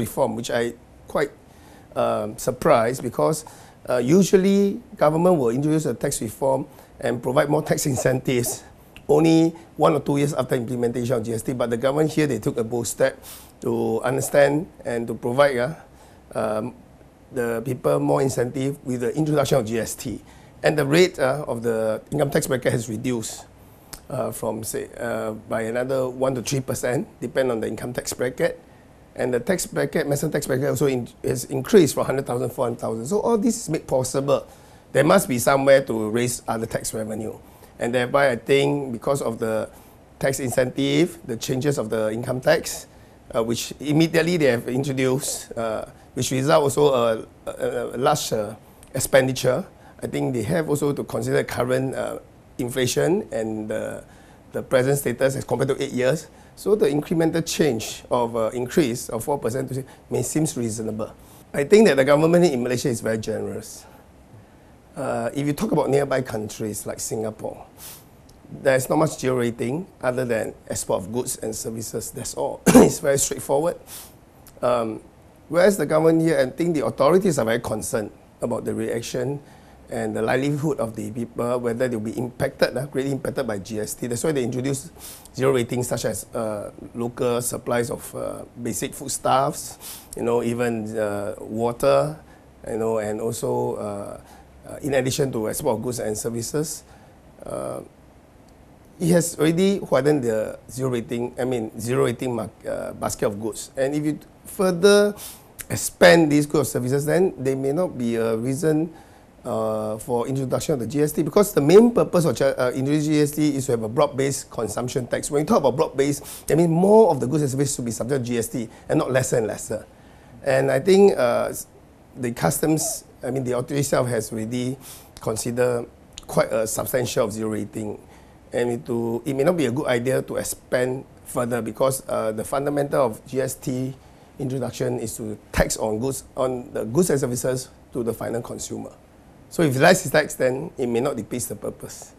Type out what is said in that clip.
reform, which I quite um, surprised because uh, usually government will introduce a tax reform and provide more tax incentives only one or two years after implementation of GST. But the government here, they took a bold step to understand and to provide uh, um, the people more incentive with the introduction of GST. And the rate uh, of the income tax bracket has reduced uh, from say uh, by another one to three percent, depend on the income tax bracket. And the tax bracket, maximum tax bracket also in, has increased from 100,000 to 400,000. So all this is made possible. There must be somewhere to raise other tax revenue. And thereby I think because of the tax incentive, the changes of the income tax, uh, which immediately they have introduced, uh, which result also a, a, a large uh, expenditure. I think they have also to consider current uh, inflation and the, present status as compared to eight years. So the incremental change of uh, increase of 4% to may seems reasonable. I think that the government in Malaysia is very generous. Uh, if you talk about nearby countries like Singapore, there's not much zero rating other than export of goods and services. That's all. it's very straightforward. Um, whereas the government here, I think the authorities are very concerned about the reaction and the livelihood of the people, whether they'll be impacted, uh, greatly impacted by GST. That's why they introduced zero ratings such as uh, local supplies of uh, basic foodstuffs, you know, even uh, water, you know, and also uh, uh, in addition to export of goods and services, uh, it has already widened the zero rating, I mean, zero rating mark, uh, basket of goods. And if you further expand these goods or services, then there may not be a reason uh, for introduction of the GST because the main purpose of uh, introducing GST is to have a broad-based consumption tax. When you talk about broad-based, that means more of the goods and services to be subject to GST and not lesser and lesser. And I think uh, the customs, I mean the authority itself has already considered quite a substantial zero rating. And it, to, it may not be a good idea to expand further because uh, the fundamental of GST introduction is to tax on goods on the goods and services to the final consumer. So if less is tax, then it may not defeat the purpose.